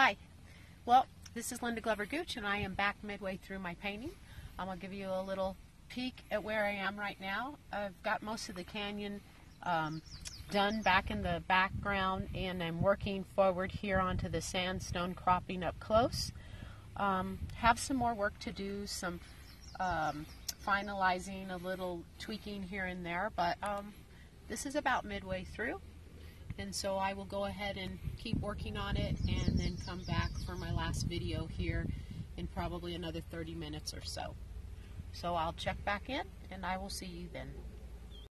Hi. Well, this is Linda Glover Gooch, and I am back midway through my painting. I'm going to give you a little peek at where I am right now. I've got most of the canyon um, done back in the background, and I'm working forward here onto the sandstone cropping up close. Um, have some more work to do, some um, finalizing, a little tweaking here and there, but um, this is about midway through. And so I will go ahead and keep working on it and then come back for my last video here in probably another 30 minutes or so. So I'll check back in and I will see you then.